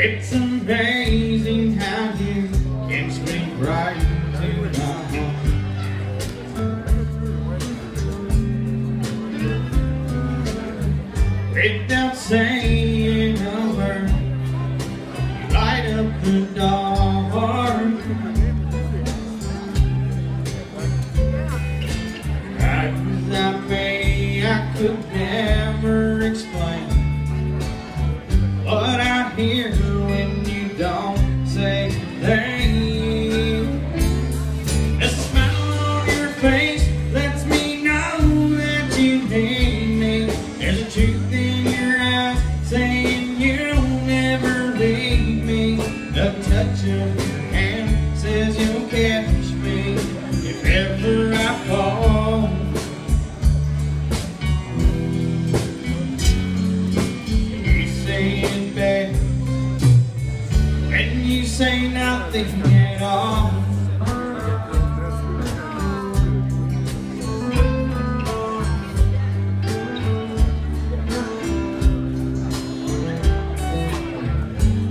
It's amazing how you can speak right to my heart. Without saying a word, you light up the dark. As I may, I could never explain what I hear leave me. The touch of your hand says you'll catch me if ever I fall. You say it best when you say nothing at all.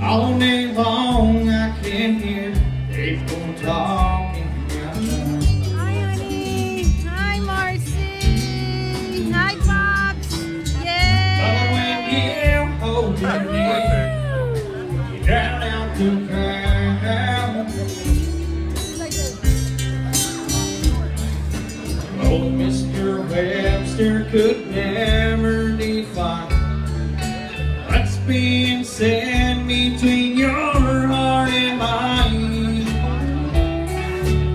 All day long I can hear people talking outside. Hi, honey. Hi, Marcy. Hi. But Yay! when you hold your knee, you drown out the crowd. Oh, Mr. Webster could never being said between your heart and mine.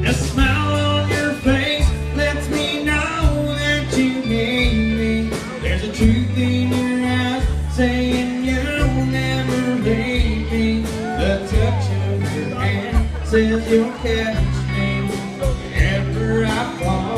A smile on your face lets me know that you need me. There's a truth in your eyes saying you'll never leave me. The touch of your hand says you'll catch me whenever I fall.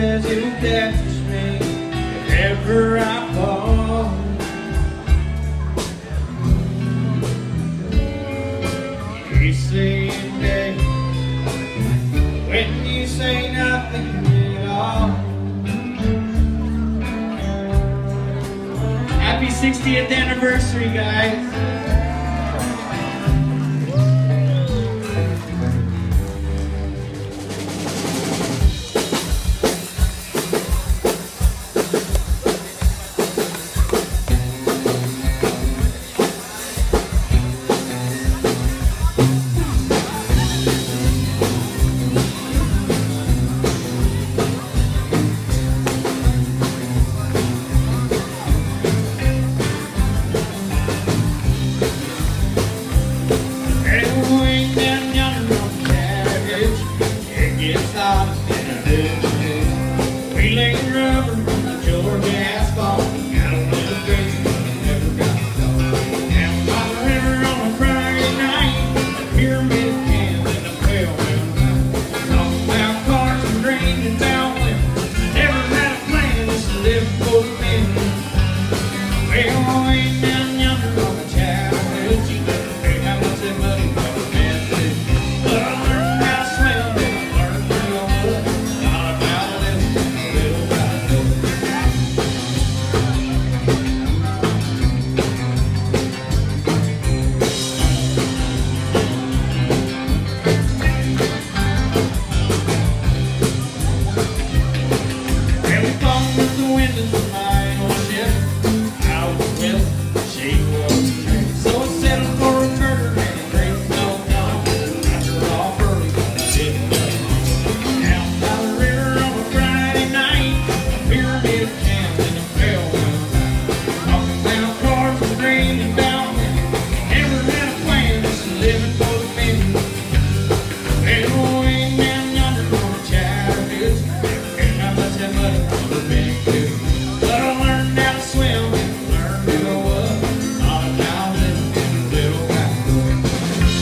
Catch me if ever I fall. Best when you say nothing at all. Happy 60th anniversary, guys. It's not